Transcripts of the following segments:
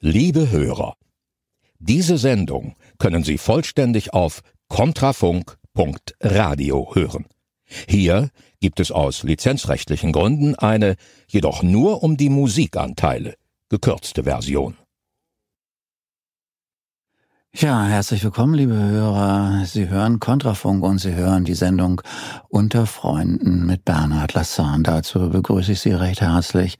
Liebe Hörer, diese Sendung können Sie vollständig auf kontrafunk.radio hören. Hier gibt es aus lizenzrechtlichen Gründen eine, jedoch nur um die Musikanteile, gekürzte Version. Ja, herzlich willkommen, liebe Hörer. Sie hören Kontrafunk und Sie hören die Sendung Unter Freunden mit Bernhard Lassan. Dazu begrüße ich Sie recht herzlich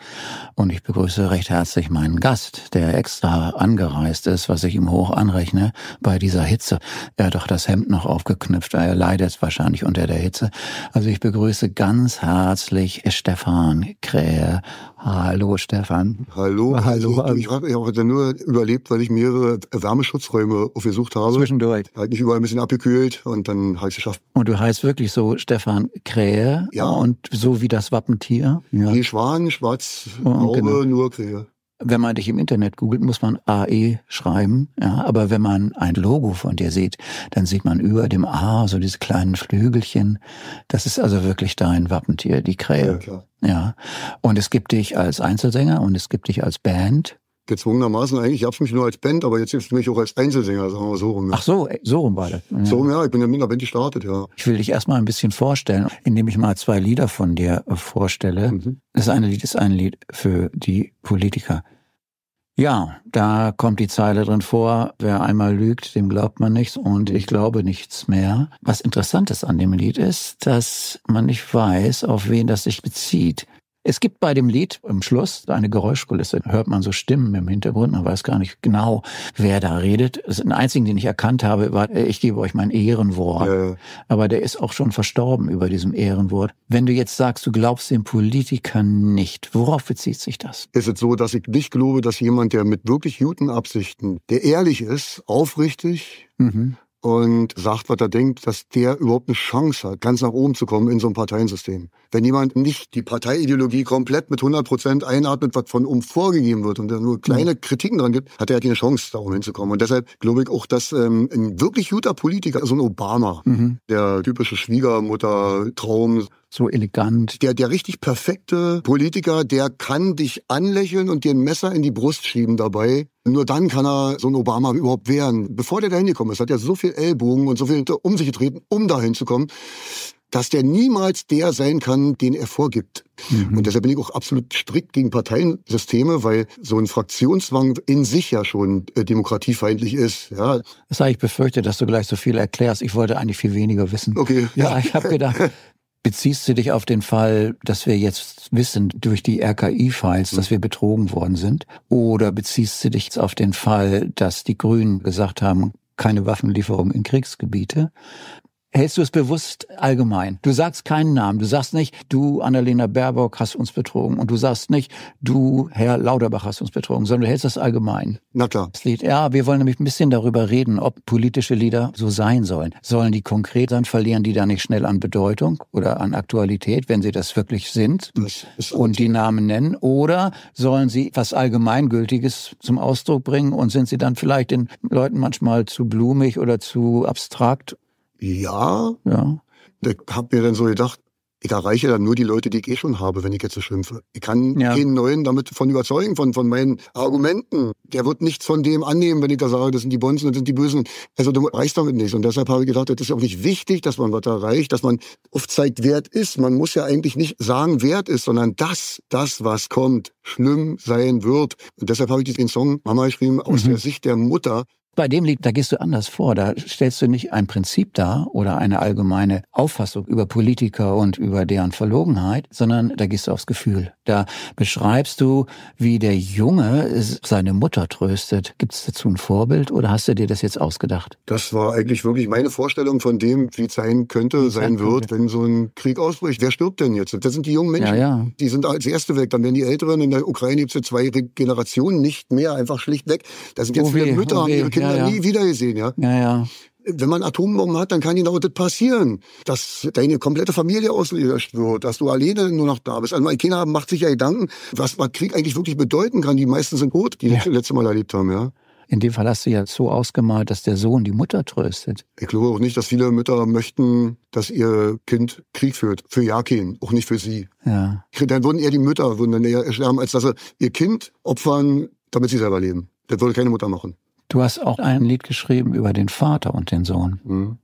und ich begrüße recht herzlich meinen Gast, der extra angereist ist, was ich ihm hoch anrechne bei dieser Hitze. Er hat doch das Hemd noch aufgeknüpft, er leidet wahrscheinlich unter der Hitze. Also ich begrüße ganz herzlich Stefan Krähe. Hallo Stefan. Hallo. Hallo. Also, ich habe heute nur überlebt, weil ich mehrere Wärmeschutzräume aufgesucht habe. Zwischendurch. Halt nicht überall ein bisschen abgekühlt und dann habe ich es geschafft. Und du heißt wirklich so Stefan Krähe? Ja. Und so wie das Wappentier? Ja. Die Schwan, Schwarz, Oh, genau. nur Krähe. Wenn man dich im Internet googelt, muss man AE schreiben. Ja, aber wenn man ein Logo von dir sieht, dann sieht man über dem A so diese kleinen Flügelchen. Das ist also wirklich dein Wappentier, die Ja, Krähe. klar. Ja. Und es gibt dich als Einzelsänger und es gibt dich als Band. Gezwungenermaßen eigentlich. Ich habe mich nur als Band, aber jetzt gibt's mich auch als Einzelsänger, sagen wir so rum. Ach so, so rum beide. Ja. So, ja, ich bin ja mit einer Band gestartet, ja. Ich will dich erstmal ein bisschen vorstellen, indem ich mal zwei Lieder von dir vorstelle. Mhm. Das eine Lied ist ein Lied für die Politiker. Ja, da kommt die Zeile drin vor, wer einmal lügt, dem glaubt man nichts und ich glaube nichts mehr. Was interessant ist an dem Lied ist, dass man nicht weiß, auf wen das sich bezieht. Es gibt bei dem Lied im Schluss eine Geräuschkulisse. Hört man so Stimmen im Hintergrund. Man weiß gar nicht genau, wer da redet. Das ein einzigen, den ich erkannt habe, war, äh, ich gebe euch mein Ehrenwort. Ja. Aber der ist auch schon verstorben über diesem Ehrenwort. Wenn du jetzt sagst, du glaubst den Politikern nicht, worauf bezieht sich das? Es ist so, dass ich nicht glaube, dass jemand, der mit wirklich guten Absichten, der ehrlich ist, aufrichtig Mhm. Und sagt, was er denkt, dass der überhaupt eine Chance hat, ganz nach oben zu kommen in so einem Parteiensystem. Wenn jemand nicht die Parteiideologie komplett mit 100 Prozent einatmet, was von oben vorgegeben wird und da nur kleine Kritiken dran gibt, hat er keine Chance, da oben hinzukommen. Und deshalb glaube ich auch, dass ähm, ein wirklich guter Politiker, so ein Obama, Mhm. der typische Schwiegermutter-Traum, So elegant. der, der richtig perfekte Politiker, der kann dich anlächeln und dir ein Messer in die Brust schieben dabei. Nur dann kann er so ein Obama überhaupt werden. Bevor der da hingekommen ist, hat er so viel Ellbogen und so viel um sich getreten, um da hinzukommen, dass der niemals der sein kann, den er vorgibt. Mhm. Und deshalb bin ich auch absolut strikt gegen Parteiensysteme, weil so ein Fraktionszwang in sich ja schon äh, demokratiefeindlich ist. Ja, Das habe ich befürchtet, dass du gleich so viel erklärst. Ich wollte eigentlich viel weniger wissen. okay. Ja, ich habe gedacht, beziehst du dich auf den Fall, dass wir jetzt wissen durch die RKI-Files, dass wir betrogen worden sind? Oder beziehst du dich auf den Fall, dass die Grünen gesagt haben, keine Waffenlieferung in Kriegsgebiete? Hältst du es bewusst allgemein? Du sagst keinen Namen. Du sagst nicht, du, Annalena Baerbock, hast uns betrogen. Und du sagst nicht, du, Herr Lauterbach, hast uns betrogen, sondern du hältst das allgemein. Na klar. Das Lied, ja, wir wollen nämlich ein bisschen darüber reden, ob politische Lieder so sein sollen. Sollen die konkret sein, verlieren die da nicht schnell an Bedeutung oder an Aktualität, wenn sie das wirklich sind Das und die Namen nennen? Oder sollen sie was Allgemeingültiges zum Ausdruck bringen und sind sie dann vielleicht den Leuten manchmal zu blumig oder zu abstrakt? Ja, Ja. Ich hab mir dann so gedacht, ich erreiche dann nur die Leute, die ich eh schon habe, wenn ich jetzt so schimpfe. Ich kann Ja. keinen neuen damit von überzeugen, von, von meinen Argumenten. Der wird nichts von dem annehmen, wenn ich da sage, das sind die Bonzen, das sind die Bösen. Also du reichst damit nicht. Und deshalb habe ich gedacht, das ist auch nicht wichtig, dass man was erreicht, dass man aufzeigt, wer es ist. Man muss ja eigentlich nicht sagen, wer es ist, sondern das, das, was kommt, schlimm sein wird. Und deshalb habe ich den Song Mama geschrieben aus Mhm. der Sicht der Mutter. Bei dem Lied, da gehst du anders vor. Da stellst du nicht ein Prinzip dar oder eine allgemeine Auffassung über Politiker und über deren Verlogenheit, sondern da gehst du aufs Gefühl. Da beschreibst du, wie der Junge seine Mutter tröstet. Gibt es dazu ein Vorbild oder hast du dir das jetzt ausgedacht? Das war eigentlich wirklich meine Vorstellung von dem, wie es sein könnte, sein wird, wenn so ein Krieg ausbricht. Wer stirbt denn jetzt? Das sind die jungen Menschen. Ja, ja. Die sind als Erste weg. Dann werden die Älteren. In der Ukraine gibt es ja zwei Generationen nicht mehr, einfach schlicht weg. Da sind jetzt Oh viele Mütter, oh haben ihre Kinder Ja, ja. nie wieder gesehen. Ja? Ja, ja. Wenn man Atombomben hat, dann kann genau das passieren. Dass deine komplette Familie ausgelöscht wird, dass du alleine nur noch da bist. Also keiner macht sich ja Gedanken, was, was Krieg eigentlich wirklich bedeuten kann. Die meisten sind tot, die Ja. das letzte Mal erlebt haben. Ja. In dem Fall hast du ja so ausgemalt, dass der Sohn die Mutter tröstet. Ich glaube auch nicht, dass viele Mütter möchten, dass ihr Kind Krieg führt. Für Jakin, auch nicht für sie. Ja. Dann würden eher die Mütter würden dann eher sterben, als dass sie ihr Kind opfern, damit sie selber leben. Das würde keine Mutter machen. Du hast auch ein Lied geschrieben über den Vater und den Sohn. Mhm.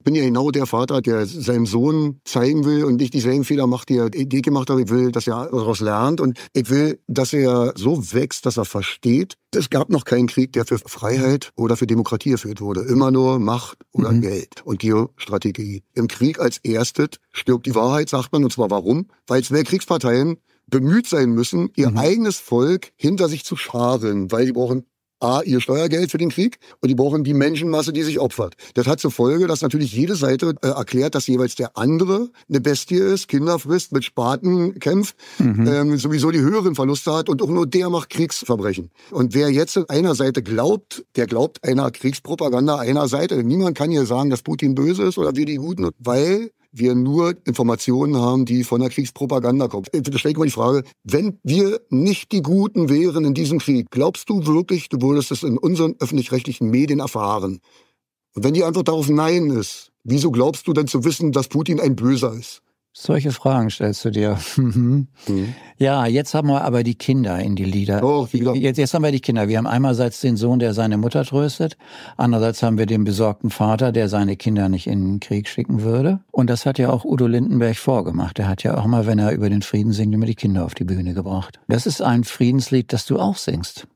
Ich bin ja genau der Vater, der seinem Sohn zeigen will und nicht dieselben Fehler macht, die er Idee gemacht hat. Ich will, dass er daraus lernt und ich will, dass er so wächst, dass er versteht. Es gab noch keinen Krieg, der für Freiheit oder für Demokratie geführt wurde. Immer nur Macht oder mhm. Geld und Geostrategie. Im Krieg als erstes stirbt die Wahrheit, sagt man. Und zwar warum? Weil zwei Kriegsparteien bemüht sein müssen, ihr mhm. eigenes Volk hinter sich zu scharen, weil sie brauchen A, ihr Steuergeld für den Krieg und die brauchen die Menschenmasse, die sich opfert. Das hat zur Folge, dass natürlich jede Seite äh, erklärt, dass jeweils der andere eine Bestie ist, Kinder frisst, mit Spaten kämpft, mhm. ähm, sowieso die höheren Verluste hat und auch nur der macht Kriegsverbrechen. Und wer jetzt einer Seite glaubt, der glaubt einer Kriegspropaganda einer Seite. Niemand kann hier sagen, dass Putin böse ist oder wir die Guten, weil wir nur Informationen haben, die von der Kriegspropaganda kommen. Da stelle ich mal die Frage, wenn wir nicht die Guten wären in diesem Krieg, glaubst du wirklich, du würdest es in unseren öffentlich-rechtlichen Medien erfahren? Und wenn die Antwort darauf Nein ist, wieso glaubst du denn zu wissen, dass Putin ein Böser ist? Solche Fragen stellst du dir. mhm. Ja, jetzt haben wir aber die Kinder in die Lieder. Oh, jetzt, jetzt haben wir die Kinder. Wir haben einerseits den Sohn, der seine Mutter tröstet. Andererseits haben wir den besorgten Vater, der seine Kinder nicht in den Krieg schicken würde. Und das hat ja auch Udo Lindenberg vorgemacht. Er hat ja auch mal, wenn er über den Frieden singt, immer die Kinder auf die Bühne gebracht. Das ist ein Friedenslied, das du auch singst.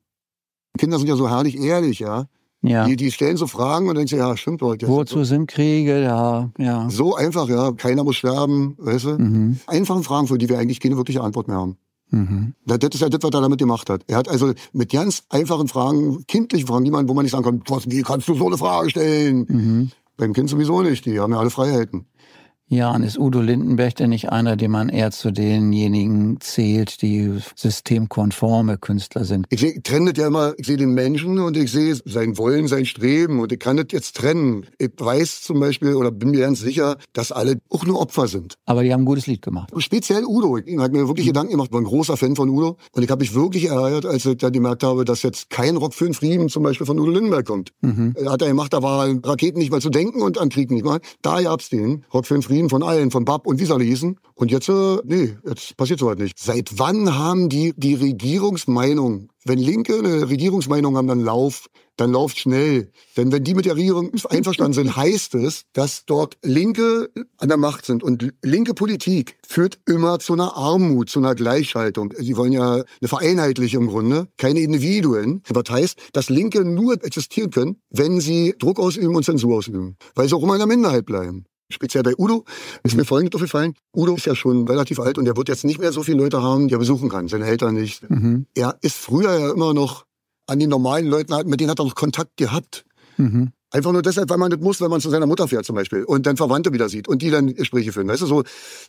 Kinder sind ja so herrlich ehrlich, ja. Ja. Die, die stellen so Fragen und denken, ja, stimmt Leute. Wozu sind Kriege? Ja, ja. So einfach, ja. Keiner muss sterben, weißt du? Mhm. Einfache Fragen, für die wir eigentlich keine wirkliche Antwort mehr haben. Mhm. Das ist ja das, was er damit gemacht hat. Er hat also mit ganz einfachen Fragen, kindlichen Fragen, die man, wo man nicht sagen kann, was, wie kannst du so eine Frage stellen? Mhm. Beim Kind sowieso nicht, die haben ja alle Freiheiten. Ja, und ist Udo Lindenberg denn nicht einer, den man eher zu denjenigen zählt, die systemkonforme Künstler sind? Ich, ich trenne das ja immer, ich sehe den Menschen und ich sehe sein Wollen, sein Streben und ich kann das jetzt trennen. Ich weiß zum Beispiel oder bin mir ganz sicher, dass alle auch nur Opfer sind. Aber die haben ein gutes Lied gemacht. Speziell Udo. Ich habe mir wirklich mhm. Gedanken gemacht, ich bin ein großer Fan von Udo und ich habe mich wirklich ärgert, als ich dann gemerkt habe, dass jetzt kein Rock für den Frieden zum Beispiel von Udo Lindenberg kommt. Mhm. Hat er gemacht, da war Raketen nicht mal zu denken und an Krieg nicht mal. Da gab's den Rock für den Frieden Berlin von allen, von Bab und wie sie alle hießen. Und jetzt, äh, nee, jetzt passiert soweit nicht. Seit wann haben die die Regierungsmeinung, wenn Linke eine Regierungsmeinung haben, dann Lauf, dann läuft schnell. Denn wenn die mit der Regierung einverstanden sind, heißt es, dass dort Linke an der Macht sind. Und linke Politik führt immer zu einer Armut, zu einer Gleichschaltung. Sie wollen ja eine Vereinheitlichung im Grunde, keine Individuen. Das heißt, dass Linke nur existieren können, wenn sie Druck ausüben und Zensur ausüben. Weil sie auch immer in der Minderheit bleiben. Speziell bei Udo ist mir Folgendes aufgefallen. Udo ist ja schon relativ alt und er wird jetzt nicht mehr so viele Leute haben, die er besuchen kann, seine Eltern nicht. Mhm. Er ist früher ja immer noch an die normalen Leuten, mit denen hat er noch Kontakt gehabt. Mhm. Einfach nur deshalb, weil man das muss, wenn man zu seiner Mutter fährt zum Beispiel und dann Verwandte wieder sieht und die dann Gespräche führen. Weißt du, so,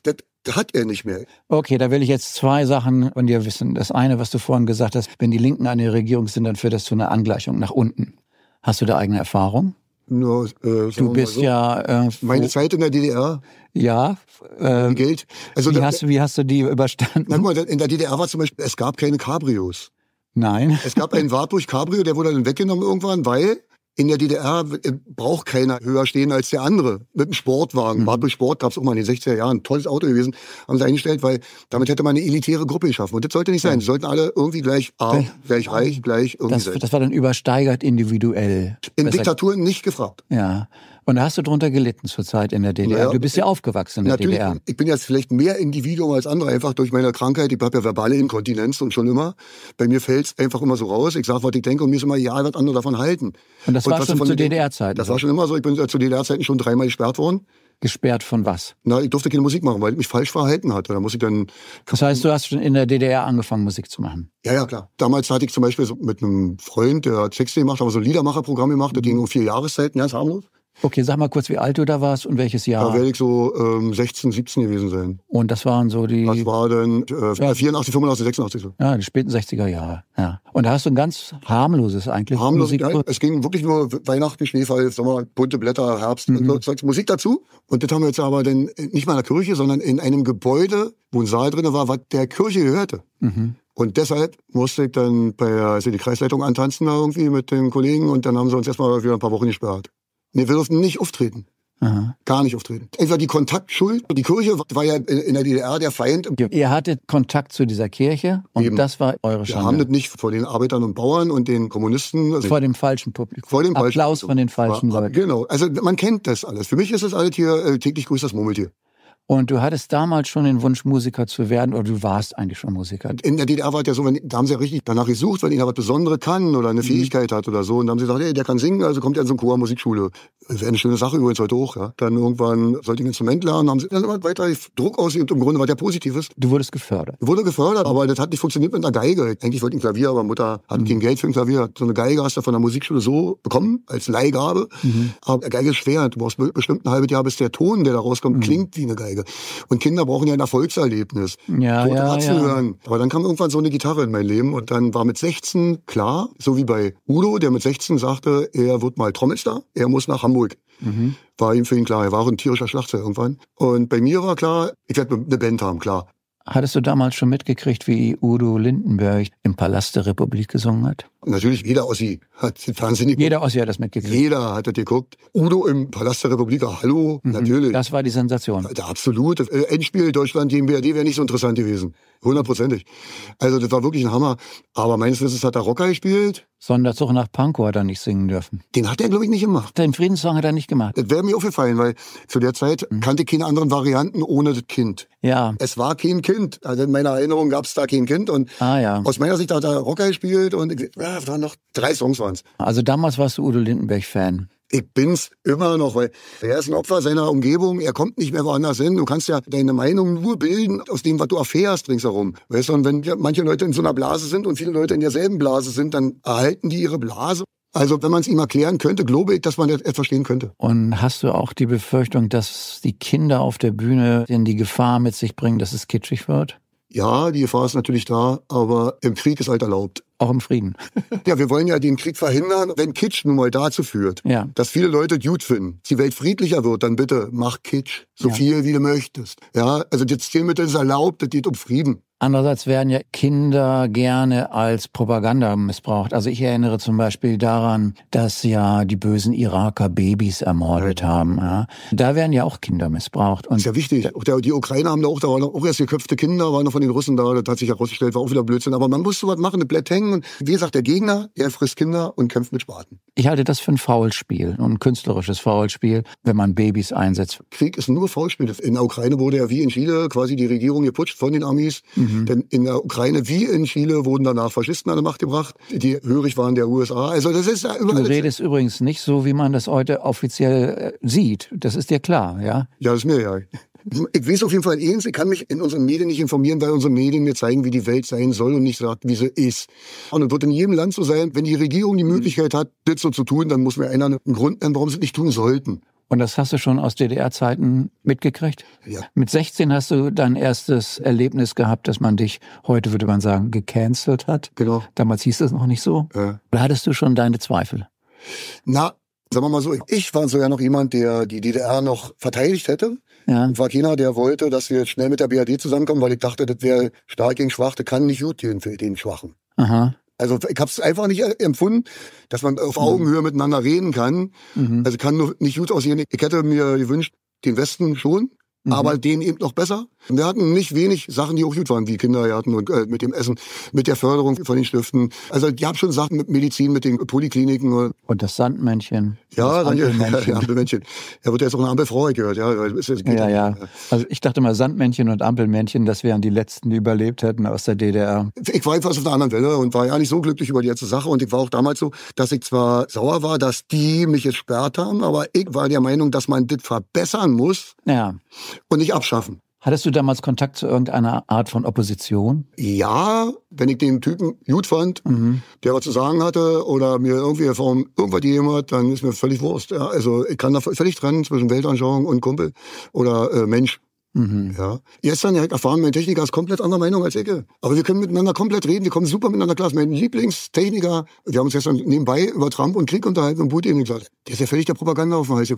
das, das hat er nicht mehr. Okay, da will ich jetzt zwei Sachen von dir wissen. Das eine, was du vorhin gesagt hast, wenn die Linken an der Regierung sind, dann führt das zu einer Angleichung nach unten. Hast du da eigene Erfahrung? Nur, äh, du bist so. ja. Äh, Meine Zeit in der DDR. Ja. Äh, Geld. Also wie, da, hast, wie hast du die überstanden? Na, mal, in der DDR war zum Beispiel, es gab keine Cabrios. Nein. Es gab einen Wartburg Cabrio, der wurde dann weggenommen irgendwann, weil in der DDR äh, braucht keiner höher stehen als der andere. Mit dem Sportwagen. Mhm. Wartburg Sport gab es auch mal in den 60er Jahren. Tolles Auto gewesen. Haben sie eingestellt, weil damit hätte man eine elitäre Gruppe geschaffen. Und das sollte nicht sein. Sie sollten alle irgendwie gleich arm, gleich reich, gleich irgendwie das, sein. Das war dann übersteigert individuell. In Diktaturen nicht gefragt. Ja. Und da hast du drunter gelitten zur Zeit in der DDR. Naja, du bist ja aufgewachsen in der natürlich, DDR. Ich bin jetzt vielleicht mehr Individuum als andere, einfach durch meine Krankheit. Ich habe ja verbale Inkontinenz und schon immer. Bei mir fällt's einfach immer so raus. Ich sage, was ich denke und mir ist immer, ja, was andere davon halten. Und das und war schon zu DDR-Zeiten? Das war schon immer so. Ich bin zu DDR-Zeiten schon dreimal gesperrt worden. Gesperrt von was? Na, ich durfte keine Musik machen, weil ich mich falsch verhalten hatte. Da muss ich dann. Das heißt, du hast schon in der DDR angefangen, Musik zu machen? Ja, ja, klar. Damals hatte ich zum Beispiel so mit einem Freund, der Texte gemacht, aber so ein Liedermacherprogramm gemacht, das ging um vier Jahreszeiten, ganz harmlos. Okay, sag mal kurz, wie alt du da warst und welches Jahr? Da werde ich so ähm, 16, 17 gewesen sein. Und das waren so die... Das war dann äh, ja. 84, 85, 86 so. Ja, die späten 60er Jahre. Ja. Und da hast du ein ganz harmloses eigentlich Harmlos, Musik... Ja, es ging wirklich nur Weihnachten, Schneefall, Sommer, bunte Blätter, Herbst mhm. und so Musik dazu. Und das haben wir jetzt aber dann nicht mal in der Kirche, sondern in einem Gebäude, wo ein Saal drin war, was der Kirche gehörte. Mhm. Und deshalb musste ich dann bei also die Kreisleitung antanzen da irgendwie mit den Kollegen und dann haben sie uns erstmal wieder ein paar Wochen gesperrt. Nee, wir durften nicht auftreten. Aha. Gar nicht auftreten. Entweder die Kontaktschuld, die Kirche war ja in der DDR der Feind. Ihr hattet Kontakt zu dieser Kirche und Eben. das war eure Schande. Wir haben das nicht vor den Arbeitern und Bauern und den Kommunisten. Vor dem falschen Publikum. Vor dem Applaus falschen von den falschen Leuten. Genau. Also man kennt das alles. Für mich ist das alles hier äh, täglich grüßt das Murmeltier. Und du hattest damals schon den Wunsch, Musiker zu werden, oder du warst eigentlich schon Musiker? In der DDR war es ja so, da haben sie ja richtig danach gesucht, wenn einer was Besonderes kann oder eine mhm. Fähigkeit hat oder so. Und dann haben sie gesagt, hey, der kann singen, also kommt er in so eine Chor Musikschule. Das wäre eine schöne Sache übrigens heute hoch. Ja. Dann irgendwann sollte ich ein Instrument lernen, haben sie dann immer weiter Druck ausgeübt. Im Grunde war der Positives. Du wurdest gefördert? Ich wurde gefördert, aber das hat nicht funktioniert mit einer Geige. Eigentlich wollte ich ein Klavier, aber Mutter hat mhm. kein Geld für ein Klavier. So eine Geige hast du von der Musikschule so bekommen, als Leihgabe. Mhm. Aber Geige ist schwer. Du brauchst bestimmt ein halbes Jahr, bis der Ton, der da rauskommt, mhm. klingt wie eine Geige. Und Kinder brauchen ja ein Erfolgserlebnis. Ja, Tote ja, ja. hören. Aber dann kam irgendwann so eine Gitarre in mein Leben und dann war mit 16 klar, so wie bei Udo, der mit 16 sagte, er wird mal Trommelstar, er muss nach Hamburg. Mhm. War ihm für ihn klar, er war ein tierischer Schlagzeuger irgendwann. Und bei mir war klar, ich werde eine Band haben, klar. Hattest du damals schon mitgekriegt, wie Udo Lindenberg im Palast der Republik gesungen hat? Natürlich, jeder Ossi hat den Fernsehen geguckt. Jeder Ossi hat das mitgekriegt. Jeder hat das geguckt. Udo im Palast der Republik, hallo, mhm, natürlich. Das war die Sensation. Der absolute äh, Endspiel Deutschland gegen BRD wäre nicht so interessant gewesen. Hundertprozentig. Also das war wirklich ein Hammer. Aber meines Wissens hat er Rocker gespielt. Sonderzug nach Pankow hat er nicht singen dürfen. Den hat er, glaube ich, nicht gemacht. Den Friedenssong hat er nicht gemacht. Das wäre mir aufgefallen, weil zu der Zeit mhm. kannte ich keine anderen Varianten ohne das Kind. Ja. Es war kein Kind. Also in meiner Erinnerung gab es da kein Kind. Und ah, ja. aus meiner Sicht hat er Rocker gespielt und ja, waren noch drei Songs waren's. Also damals warst du Udo Lindenberg-Fan. Ich bin's immer noch, weil er ist ein Opfer seiner Umgebung, er kommt nicht mehr woanders hin. Du kannst ja deine Meinung nur bilden aus dem, was du erfährst ringsherum. Weißt du, und wenn manche Leute in so einer Blase sind und viele Leute in derselben Blase sind, dann erhalten die ihre Blase. Also wenn man es ihm erklären könnte, glaube ich, dass man das verstehen könnte. Und hast du auch die Befürchtung, dass die Kinder auf der Bühne in die Gefahr mit sich bringen, dass es kitschig wird? Ja, die Gefahr ist natürlich da, aber im Krieg ist halt erlaubt. Auch im Frieden. ja, wir wollen ja den Krieg verhindern, wenn Kitsch nun mal dazu führt, ja. dass viele Leute gut finden. Die Welt friedlicher wird, dann bitte mach Kitsch, so ja. viel wie du möchtest. Ja, also das Stilmittel ist erlaubt, das geht um Frieden. Andererseits werden ja Kinder gerne als Propaganda missbraucht. Also ich erinnere zum Beispiel daran, dass ja die bösen Iraker Babys ermordet haben. Ja. Da werden ja auch Kinder missbraucht. Und ist ja wichtig. Auch der, die Ukrainer haben da auch, da waren auch erst geköpfte Kinder, waren noch von den Russen da. Das hat sich herausgestellt, war auch wieder Blödsinn. Aber man muss sowas machen, eine Blätt hängen. Und wie gesagt, der Gegner, der frisst Kinder und kämpft mit Spaten. Ich halte das für ein Faulspiel und ein künstlerisches Faulspiel, wenn man Babys einsetzt. Krieg ist nur Faulspiel. In der Ukraine wurde ja wie in Chile quasi die Regierung geputscht von den Armees. Mhm. Denn in der Ukraine wie in Chile wurden danach Faschisten an die Macht gebracht, die hörig waren der USA. Also das ist ja überall. Du redest übrigens nicht so, wie man das heute offiziell äh, sieht. Das ist dir klar, ja? Ja, das ist mir ja. Ich weiß auf jeden Fall eins, ich kann mich in unseren Medien nicht informieren, weil unsere Medien mir zeigen, wie die Welt sein soll und nicht sagt, wie sie ist. Und es wird in jedem Land so sein, wenn die Regierung die Möglichkeit hat, das so zu tun, dann muss mir einer einen Grund nennen, warum sie es nicht tun sollten. Und das hast du schon aus DDR-Zeiten mitgekriegt? Ja. Mit 16 hast du dein erstes Erlebnis gehabt, dass man dich, heute würde man sagen, gecancelt hat. Genau. Damals hieß das noch nicht so. Ja. Oder hattest du schon deine Zweifel? Na, sagen wir mal so, ich war so ja noch jemand, der die DDR noch verteidigt hätte. Ja. Ich war keiner, der wollte, dass wir schnell mit der BRD zusammenkommen, weil ich dachte, das wäre stark gegen Schwach, das kann nicht gut gehen für den Schwachen. Aha. Also ich habe es einfach nicht empfunden, dass man auf Augenhöhe mhm. miteinander reden kann. Mhm. Also kann nur nicht gut aussehen. Ich hätte mir gewünscht, den Westen schon, mhm. aber den eben noch besser. Wir hatten nicht wenig Sachen, die auch gut waren, wie Kindergärten und äh, mit dem Essen, mit der Förderung von den Stiften. Also die haben schon Sachen mit Medizin, mit den Polikliniken. Und das Sandmännchen. Ja, das Ampelmännchen. Ampelmännchen. Er wird jetzt auch eine Ampelfrau gehört. Ja, jetzt ja, ja. Also ich dachte mal, Sandmännchen und Ampelmännchen, das wären die letzten, die überlebt hätten aus der DDR. Ich war etwas auf einer anderen Welle und war ja nicht so glücklich über die ganze Sache. Und ich war auch damals so, dass ich zwar sauer war, dass die mich gesperrt haben, aber ich war der Meinung, dass man das verbessern muss ja. und nicht abschaffen. Hattest du damals Kontakt zu irgendeiner Art von Opposition? Ja, wenn ich den Typen gut fand, mhm. der was zu sagen hatte oder mir irgendwie von irgendwas gegeben hat, dann ist mir völlig Wurst. Ja, also ich kann da völlig trennen zwischen Weltanschauung und Kumpel oder äh, Mensch. Mhm. Ja. Jetzt dann erfahren, mein Techniker ist komplett anderer Meinung als ich. Aber wir können miteinander komplett reden, wir kommen super miteinander klar. Mein Lieblingstechniker, wir haben uns gestern nebenbei über Trump und Krieg unterhalten und Putin gesagt, der ist ja völlig der Propaganda auf dem Hals.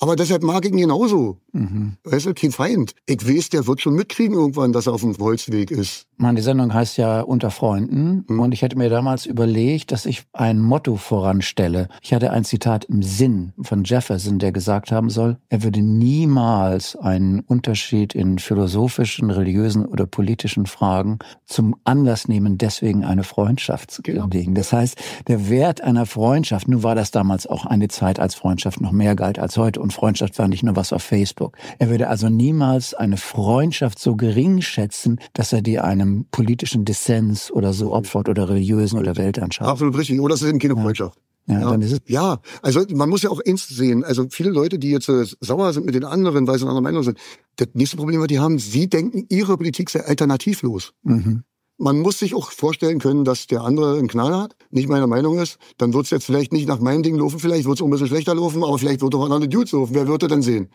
Aber deshalb mag ich ihn genauso. Mhm. Weißt du, kein Feind. Ich weiß, der wird schon mitkriegen irgendwann, dass er auf dem Holzweg ist. Meine Sendung heißt ja Unter Freunden. Mhm. Und ich hätte mir damals überlegt, dass ich ein Motto voranstelle. Ich hatte ein Zitat im Sinn von Jefferson, der gesagt haben soll, er würde niemals einen Unterschied in philosophischen, religiösen oder politischen Fragen zum Anlass nehmen, deswegen eine Freundschaft zu genau. legen. Das heißt, der Wert einer Freundschaft, nun war das damals auch eine Zeit, als Freundschaft noch mehr galt als heute. Und Freundschaft war nicht nur was auf Facebook. Er würde also niemals eine Freundschaft so gering schätzen, dass er die einem politischen Dissens oder so opfert oder religiösen oder Weltanschauung. Absolut richtig. Oder das ist eben keine Freundschaft. Ja, ja, dann ist es ja, also man muss ja auch eins sehen. Also viele Leute, die jetzt äh, sauer sind mit den anderen, weil sie eine andere Meinung sind, das nächste Problem, was die haben, sie denken, ihre Politik sei alternativlos. Mhm. Man muss sich auch vorstellen können, dass der andere einen Knall hat, nicht meiner Meinung ist. Dann wird es jetzt vielleicht nicht nach meinem Ding laufen, vielleicht wird es ein bisschen schlechter laufen, aber vielleicht wird auch ein anderer Dude laufen. Wer wird er denn sehen?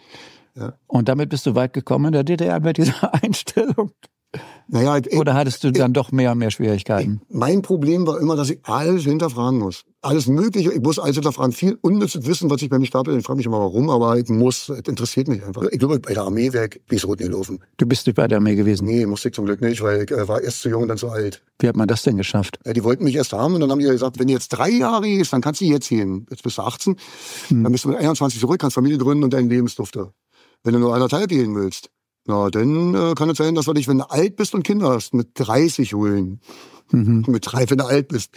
Ja. Und damit bist du weit gekommen in der DDR mit dieser Einstellung? Naja, ich, Oder hattest du dann ich, doch mehr und mehr Schwierigkeiten? Ich, mein Problem war immer, dass ich alles hinterfragen muss. Alles Mögliche. Ich muss alles hinterfragen. Viel unnützes Wissen, was ich bei mir stapel. Ich frage mich immer, warum, aber ich muss. Es interessiert mich einfach. Ich glaube, bei der Armee wäre ich bis rot gelaufen. Du bist nicht bei der Armee gewesen? Nee, musste ich zum Glück nicht, weil ich äh, war erst zu jung und dann zu alt. Wie hat man das denn geschafft? Ja, die wollten mich erst haben und dann haben die gesagt, wenn du jetzt drei Jahre gehst, dann kannst du jetzt gehen. Jetzt bist du 18. Hm. Dann bist du mit 21 zurück, kannst Familie gründen und deinen Lebensdufte. Wenn du nur anderthalb gehen willst, na, dann äh, kann es sein, dass wir dich, wenn du alt bist und Kinder hast, mit 30 holen. Mhm. Mit drei, wenn du alt bist.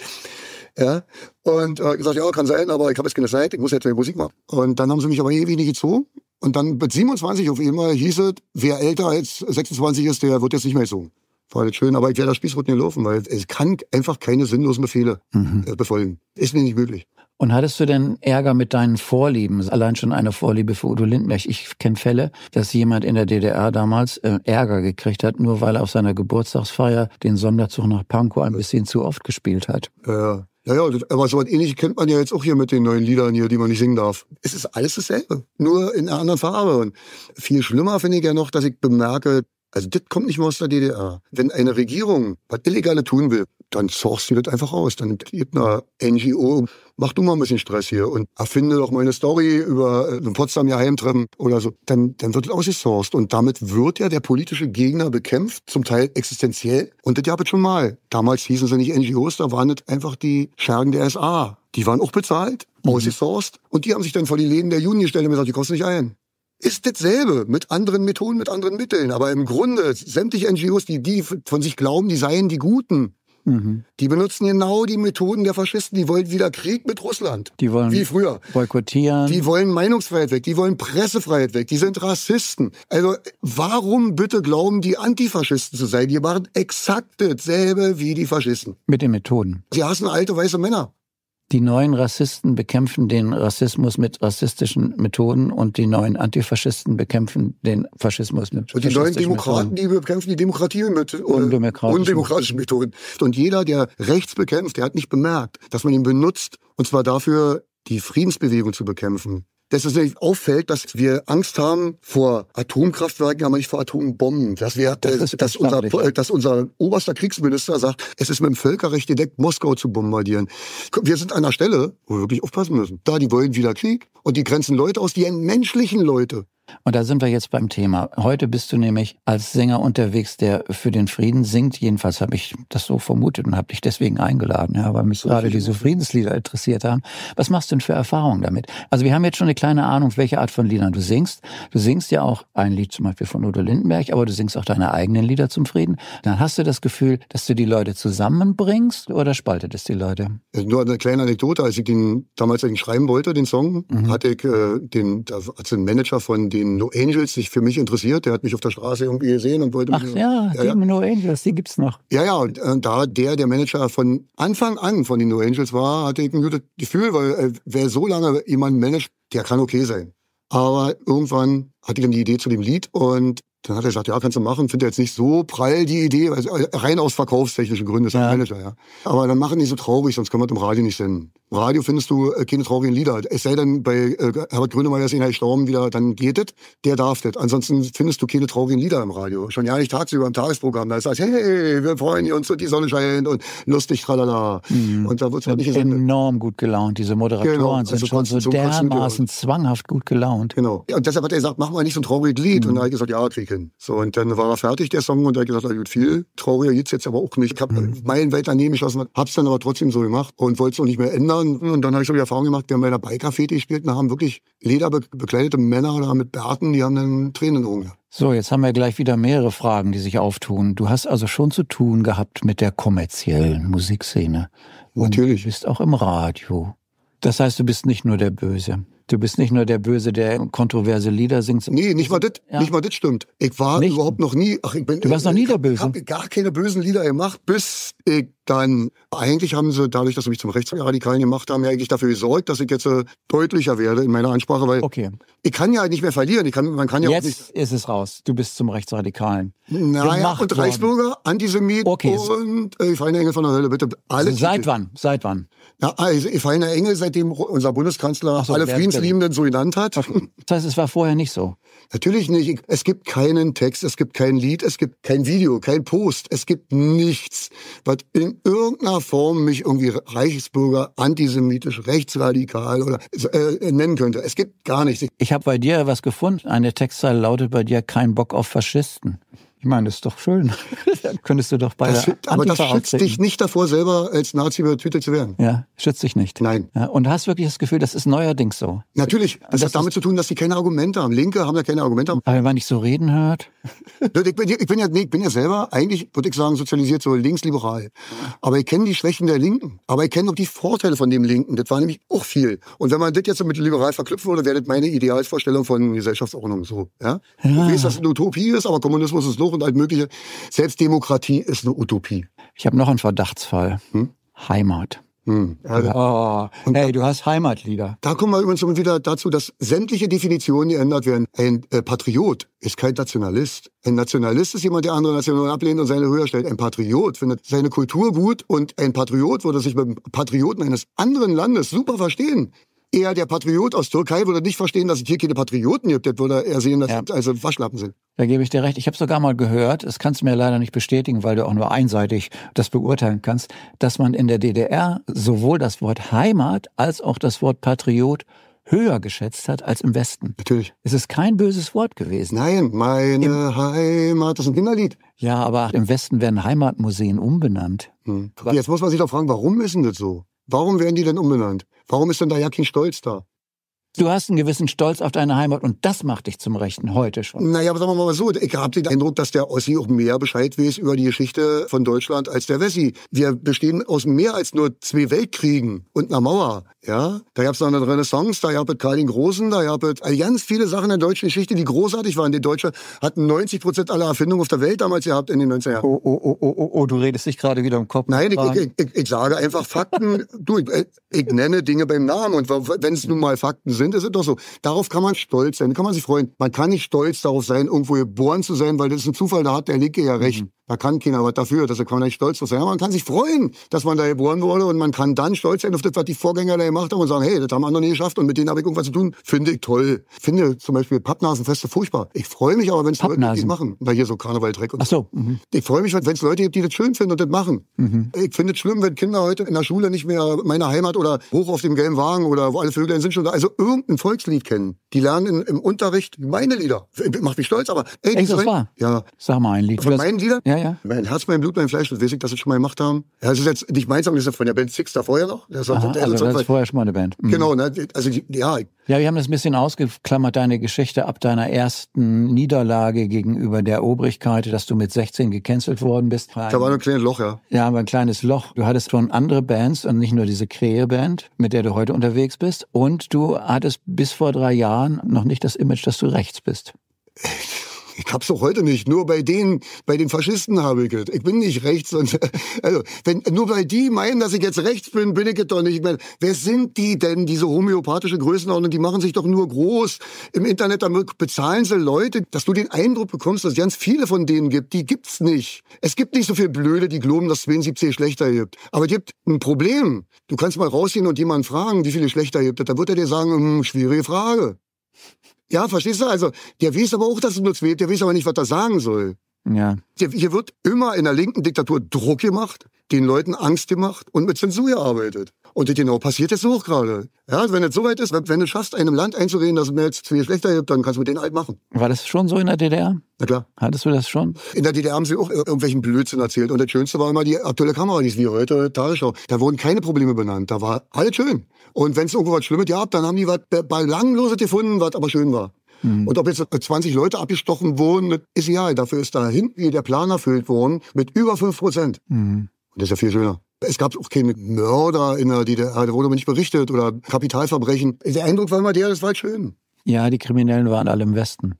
Ja. Und äh, gesagt, ja, kann sein, aber ich habe jetzt keine Zeit, ich muss jetzt mehr Musik machen. Und dann haben sie mich aber ewig nicht gezogen. Und dann mit 27 auf einmal hieß es, wer älter als 26 ist, der wird jetzt nicht mehr gezogen. War jetzt schön, aber ich werde das Spießrut nicht laufen, weil es kann einfach keine sinnlosen Befehle mhm. äh, befolgen. Ist mir nicht möglich. Und hattest du denn Ärger mit deinen Vorlieben? Allein schon eine Vorliebe für Udo Lindenberg. Ich kenne Fälle, dass jemand in der DDR damals äh, Ärger gekriegt hat, nur weil er auf seiner Geburtstagsfeier den Sonderzug nach Pankow ein bisschen zu oft gespielt hat. Ja, ja, ja, aber so was ähnliches kennt man ja jetzt auch hier mit den neuen Liedern hier, die man nicht singen darf. Es ist alles dasselbe, nur in einer anderen Farbe. Und viel schlimmer finde ich ja noch, dass ich bemerke, also das kommt nicht mehr aus der DDR. Wenn eine Regierung was Illegale tun will, dann sourcest du das einfach aus. Dann gibt eine NGO, mach du mal ein bisschen Stress hier und erfinde doch mal eine Story über äh, ein Potsdam Geheimtreffen oder so. Dann, dann wird das ausgesourced. Und damit wird ja der politische Gegner bekämpft, zum Teil existenziell. Und das gab es schon mal. Damals hießen sie nicht NGOs, da waren das einfach die Schergen der SA. Die waren auch bezahlt, mhm. ausgesourced. Und die haben sich dann vor die Läden der Juni gestellt und gesagt, die kosten nicht ein ist dasselbe mit anderen Methoden, mit anderen Mitteln. Aber im Grunde, sämtliche NGOs, die, die von sich glauben, die seien die Guten, Mhm. Die benutzen genau die Methoden der Faschisten. Die wollen wieder Krieg mit Russland. Die wollen wie früher boykottieren. Die wollen Meinungsfreiheit weg. Die wollen Pressefreiheit weg. Die sind Rassisten. Also warum bitte glauben die Antifaschisten zu sein? Die machen exakt dasselbe wie die Faschisten. Mit den Methoden. Sie hassen alte weiße Männer. Die neuen Rassisten bekämpfen den Rassismus mit rassistischen Methoden und die neuen Antifaschisten bekämpfen den Faschismus mit Und die neuen Demokraten, Methoden. die bekämpfen die Demokratie mit äh, undemokratischen. undemokratischen Methoden. Und jeder, der rechts bekämpft, der hat nicht bemerkt, dass man ihn benutzt, und zwar dafür, die Friedensbewegung zu bekämpfen dass es nicht auffällt, dass wir Angst haben vor Atomkraftwerken, aber nicht vor Atombomben. Dass, wir, das äh, dass, unser, dass unser oberster Kriegsminister sagt, es ist mit dem Völkerrecht gedeckt, Moskau zu bombardieren. Wir sind an einer Stelle, wo wir wirklich aufpassen müssen. Da, die wollen wieder Krieg und die grenzen Leute aus, die entmenschlichen Leute. Und da sind wir jetzt beim Thema. Heute bist du nämlich als Sänger unterwegs, der für den Frieden singt. Jedenfalls habe ich das so vermutet und habe dich deswegen eingeladen, ja, weil mich so gerade diese Friedenslieder interessiert haben. Was machst du denn für Erfahrungen damit? Also wir haben jetzt schon eine kleine Ahnung, welche Art von Liedern du singst. Du singst ja auch ein Lied zum Beispiel von Udo Lindenberg, aber du singst auch deine eigenen Lieder zum Frieden. Dann hast du das Gefühl, dass du die Leute zusammenbringst oder spaltet es die Leute? Nur eine kleine Anekdote. Als ich den damals eigentlich schreiben wollte, den Song, mhm. hatte ich äh, den, als ein Manager von den No Angels sich für mich interessiert. Der hat mich auf der Straße irgendwie gesehen und wollte Ach mich. ja, ja, die ja. No Angels, die gibt's noch. Ja, ja, und äh, da der, der Manager von Anfang an von den No Angels war, hatte ich ein gutes Gefühl, weil äh, wer so lange jemanden managt, der kann okay sein. Aber irgendwann hatte ich dann die Idee zu dem Lied und Dann hat er gesagt, ja, kannst du machen. Finde jetzt nicht so prall die Idee, also äh, rein aus verkaufstechnischen Gründen, ist ja. Manager, ja. Aber dann machen die so traurig, sonst kann man im Radio nicht senden. Im Radio findest du äh, keine traurigen Lieder. Es sei denn, bei äh, Herbert Grönemeyer ist in Storm wieder, dann geht es, der darf das. Ansonsten findest du keine traurigen Lieder im Radio. Schon ja nicht tagsüber im Tagesprogramm. Da ist das, hey, wir freuen uns und die Sonne scheint und lustig, tralala. Mhm. Und da wird halt nicht gesendet. Enorm gut gelaunt. Diese Moderatoren genau. sind also schon so, dermaßen zwanghaft gut gelaunt. Genau. Und deshalb hat er gesagt, mach mal nicht so ein trauriges Lied. Mhm. Und dann hat er gesagt, ja, krieg hin. So, und dann war er fertig, der Song, und er hat gesagt, gut, viel trauriger geht's jetzt aber auch nicht. Ich habe mhm. meilenweit daneben geschossen, hab's dann aber trotzdem so gemacht und wollte es auch nicht mehr ändern. Und dann habe ich so die Erfahrung gemacht, wir haben bei einer Biker-Fete gespielt und da haben wirklich lederbekleidete Männer da mit Bärten, die haben dann Tränen in den Augen. So, jetzt haben wir gleich wieder mehrere Fragen, die sich auftun. Du hast also schon zu tun gehabt mit der kommerziellen Musikszene. Natürlich. Du bist auch im Radio. Das heißt, du bist nicht nur der Böse. Du bist nicht nur der Böse, der kontroverse Lieder singt. Nee, nicht mal das, ja. nicht mal das stimmt. Ich war nicht? überhaupt noch nie, ach, ich bin, Du warst noch nie der Böse. Ich habe gar keine bösen Lieder gemacht, bis ich dann, eigentlich haben sie dadurch, dass sie mich zum Rechtsradikalen gemacht haben, ja eigentlich dafür gesorgt, dass ich jetzt äh, deutlicher werde in meiner Ansprache, weil okay. ich kann ja nicht mehr verlieren. Ich kann, man kann ja jetzt auch nicht. ist es raus. Du bist zum Rechtsradikalen. Naja, und Reichsbürger, Antisemit okay. und äh, feine Engel von der Hölle, bitte. Alle also seit wann? Seit wann? Ja, also feine Engel, seitdem unser Bundeskanzler so, alle Friedensliebenden so genannt hat. Das heißt, es war vorher nicht so. Natürlich nicht. Es gibt keinen Text, es gibt kein Lied, es gibt kein Video, kein Post, es gibt nichts, was in irgendeiner Form mich irgendwie Reichsbürger, antisemitisch, rechtsradikal oder äh, nennen könnte. Es gibt gar nichts. Ich habe bei dir was gefunden. Eine Textzeile lautet bei dir kein Bock auf Faschisten. Ich meine, das ist doch schön. Dann könntest du doch bei das, der Aber das schützt dich nicht davor, selber als Nazi übertütet zu werden. Ja, schützt dich nicht. Nein. Ja, und hast wirklich das Gefühl, das ist neuerdings so. Natürlich. Das, das hat damit zu tun, dass sie keine Argumente haben. Linke haben ja keine Argumente. Aber wenn man nicht so reden hört. ich, bin, ich, bin ja, nee, ich bin ja selber eigentlich, würde ich sagen, sozialisiert so linksliberal. Aber ich kenne die Schwächen der Linken. Aber ich kenne auch die Vorteile von dem Linken. Das war nämlich auch viel. Und wenn man das jetzt so mit liberal verknüpfen würde, wäre das meine Idealvorstellung von Gesellschaftsordnung so. Ja? ja. Du weißt, dass es eine Utopie ist, aber Kommunismus ist Loch und alt mögliche. Selbst Demokratie ist eine Utopie. Ich habe noch einen Verdachtsfall. Hm? Heimat. Hm. Also, oh, hey, du hast Heimatlieder. Da kommen wir übrigens wieder dazu, dass sämtliche Definitionen geändert werden. Ein äh, Patriot ist kein Nationalist. Ein Nationalist ist jemand, der andere Nationen ablehnt und seine höher stellt. Ein Patriot findet seine Kultur gut und ein Patriot würde sich mit Patrioten eines anderen Landes super verstehen eher der Patriot aus Türkei würde nicht verstehen, dass es hier keine Patrioten gibt. Das würde er sehen, dass ja. also Waschlappen sind. Da gebe ich dir recht. Ich habe sogar mal gehört, das kannst du mir leider nicht bestätigen, weil du auch nur einseitig das beurteilen kannst, dass man in der DDR sowohl das Wort Heimat als auch das Wort Patriot höher geschätzt hat als im Westen. Natürlich. Es ist kein böses Wort gewesen. Nein, meine Im Heimat, das ist ein Kinderlied. Ja, aber im Westen werden Heimatmuseen umbenannt. Hm. Jetzt muss man sich doch fragen, warum ist denn das so? Warum werden die denn umbenannt? Warum ist denn da ja Stolz da? Du hast einen gewissen Stolz auf deine Heimat und das macht dich zum Rechten heute schon. Naja, aber sagen wir mal so, ich habe den Eindruck, dass der Ossi auch mehr Bescheid weiß über die Geschichte von Deutschland als der Wessi. Wir bestehen aus mehr als nur zwei Weltkriegen und einer Mauer. Ja, da gab es noch eine Renaissance, da gab es Karl den Großen, da gab es also ganz viele Sachen in der deutschen Geschichte, die großartig waren. Die Deutschen hatten 90 Prozent aller Erfindungen auf der Welt damals gehabt in den 90er Jahren. Oh, oh, oh, oh, oh, oh du redest dich gerade wieder im Kopf. Nein, ich, ich, ich, ich, sage einfach Fakten. du, ich, ich, nenne Dinge beim Namen und wenn es nun mal Fakten sind, ist es doch so. Darauf kann man stolz sein, kann man sich freuen. Man kann nicht stolz darauf sein, irgendwo geboren zu sein, weil das ist ein Zufall, da hat der Linke ja recht. Mhm. Da kann keiner was dafür, dass er kann nicht stolz drauf sein. Aber man kann sich freuen, dass man da geboren wurde und man kann dann stolz sein auf das, was die Vorgänger da gemacht haben und sagen, hey, das haben andere nie geschafft und mit denen habe ich irgendwas zu tun. Finde ich toll. Finde zum Beispiel Pappnasenfeste furchtbar. Ich freue mich aber, wenn es Leute gibt, die machen. Weil hier so Karnevaldreck und Ach so. Mhm. Ich freue mich, wenn es Leute gibt, die das schön finden und das machen. Mhm. Ich finde es schlimm, wenn Kinder heute in der Schule nicht mehr meine Heimat oder hoch auf dem gelben Wagen oder wo alle Vögel sind schon da, also irgendein Volkslied kennen. Die lernen im Unterricht meine Lieder. Macht mich stolz, aber ey, Echt, das war? Ja. Sag mal ein Lied. Von meinen Liedern? Ja, ja. Mein Herz, mein Blut, mein Fleisch, das weiß ich, dass sie schon mal gemacht haben. Ja, das ist jetzt nicht mein Song, das ist von der Band Six da vorher noch. Das, Aha, also, das ist vorher schon mal eine Band. Mhm. Genau, ne? also ja. Ja, wir haben das ein bisschen ausgeklammert, deine Geschichte ab deiner ersten Niederlage gegenüber der Obrigkeit, dass du mit 16 gecancelt worden bist. Da war ein kleines Loch, ja. Ja, aber ein kleines Loch. Du hattest schon andere Bands und nicht nur diese Krähe-Band, mit der du heute unterwegs bist. Und du hattest bis vor drei Jahren noch nicht das Image, dass du rechts bist. Ich hab's auch heute nicht. Nur bei denen, bei den Faschisten habe ich es. Ich bin nicht rechts. Und, also, wenn, nur weil die meinen, dass ich jetzt rechts bin, bin ich es doch nicht. Ich meine, wer sind die denn, diese homöopathische Größenordnung? Die machen sich doch nur groß im Internet. Bezahlen sie Leute, dass du den Eindruck bekommst, dass es ganz viele von denen gibt. Die gibt's nicht. Es gibt nicht so viele Blöde, die glauben, dass 72 schlechter gibt. Aber es gibt ein Problem. Du kannst mal rausgehen und jemanden fragen, wie viele schlechter gibt. Da wird er dir sagen, hm, schwierige Frage. Ja, verstehst du? Also, der weiß aber auch, dass es nur zweht, der weiß aber nicht, was er sagen soll. Ja. Hier wird immer in der linken Diktatur Druck gemacht, den Leuten Angst gemacht und mit Zensur gearbeitet. Und das genau passiert jetzt auch gerade. Ja, wenn es soweit ist, wenn du schaffst, einem Land einzureden, dass es mir jetzt zwei schlechter gibt, dann kannst du mit denen halt machen. War das schon so in der DDR? Na klar. Hattest du das schon? In der DDR haben sie auch irgendwelchen Blödsinn erzählt. Und das Schönste war immer die aktuelle Kamera, die ist wie heute Tagesschau. Da wurden keine Probleme benannt. Da war alles schön. Und wenn es irgendwo was Schlimmes gab, dann haben die was Belangloses gefunden, was aber schön war. Mhm. Und ob jetzt 20 Leute abgestochen wurden, ist egal. Dafür ist da hinten der Plan erfüllt worden mit über 5 Prozent. Mhm. Und das ist ja viel schöner. Es gab auch keine Mörder in der DDR, da wurde aber nicht berichtet oder Kapitalverbrechen. Der Eindruck war immer der, das war halt schön. Ja, die Kriminellen waren alle im Westen.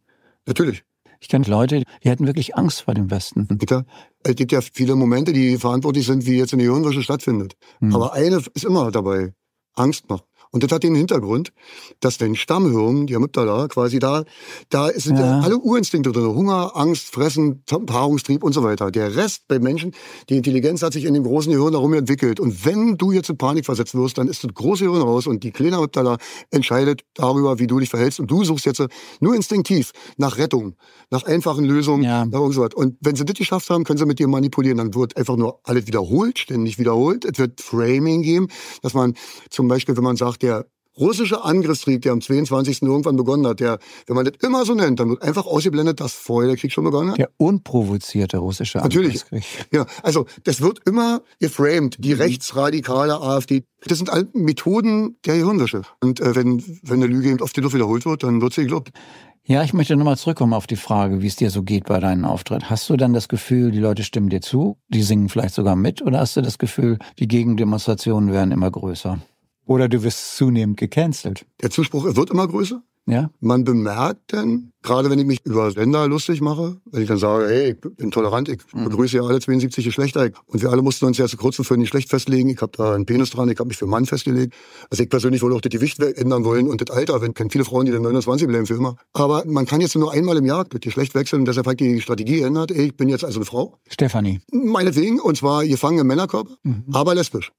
Natürlich. Ich kenne Leute, die hatten wirklich Angst vor dem Westen. Bitte? Es gibt ja viele Momente, die verantwortlich sind, wie jetzt eine Hirnwäsche stattfindet. Mhm. Aber eine ist immer dabei. Angst machen. Und das hat den Hintergrund, dass den Stammhirn, die Amygdala, quasi da, da sind ja. alle Urinstinkte drin. Hunger, Angst, Fressen, Paarungstrieb und so weiter. Der Rest bei Menschen, die Intelligenz hat sich in dem großen Gehirn darum entwickelt. Und wenn du jetzt in Panik versetzt wirst, dann ist das große Gehirn raus und die kleine Amygdala entscheidet darüber, wie du dich verhältst. Und du suchst jetzt nur instinktiv nach Rettung, nach einfachen Lösungen, ja. nach und so weiter. Und wenn sie das geschafft haben, können sie mit dir manipulieren. Dann wird einfach nur alles wiederholt, ständig wiederholt. Es wird Framing geben, dass man zum Beispiel, wenn man sagt, der russische Angriffskrieg, der am 22. irgendwann begonnen hat, der, wenn man das immer so nennt, dann wird einfach ausgeblendet, dass vorher der Krieg schon begonnen hat. Der unprovozierte russische Natürlich. Angriffskrieg. Ja, also das wird immer geframed. Die mhm. rechtsradikale AfD, das sind all Methoden der Gehirnwäsche. Und äh, wenn, wenn eine Lüge eben oft genug wiederholt wird, dann wird sie geglaubt. Ja, ich möchte nochmal zurückkommen auf die Frage, wie es dir so geht bei deinem Auftritt. Hast du dann das Gefühl, die Leute stimmen dir zu, die singen vielleicht sogar mit, oder hast du das Gefühl, die Gegendemonstrationen werden immer größer? Oder du wirst zunehmend gecancelt. Der Zuspruch wird immer größer. Ja. Man bemerkt dann, gerade wenn ich mich über Länder lustig mache, wenn ich dann sage, hey, ich bin tolerant, ich mhm. begrüße ja alle 72 Geschlechter. Und wir alle mussten uns ja zu kurz für ein Geschlecht festlegen. Ich habe da einen Penis dran, ich habe mich für Mann festgelegt. Also ich persönlich würde auch das Gewicht ändern wollen und das Alter. Wenn kennen viele Frauen, die dann 29 bleiben für immer. Aber man kann jetzt nur einmal im Jahr das Geschlecht wechseln und deshalb hat die Strategie geändert. Ey, ich bin jetzt also eine Frau. Stefanie. Meinetwegen, und zwar gefangen im Männerkörper, mhm. aber lesbisch.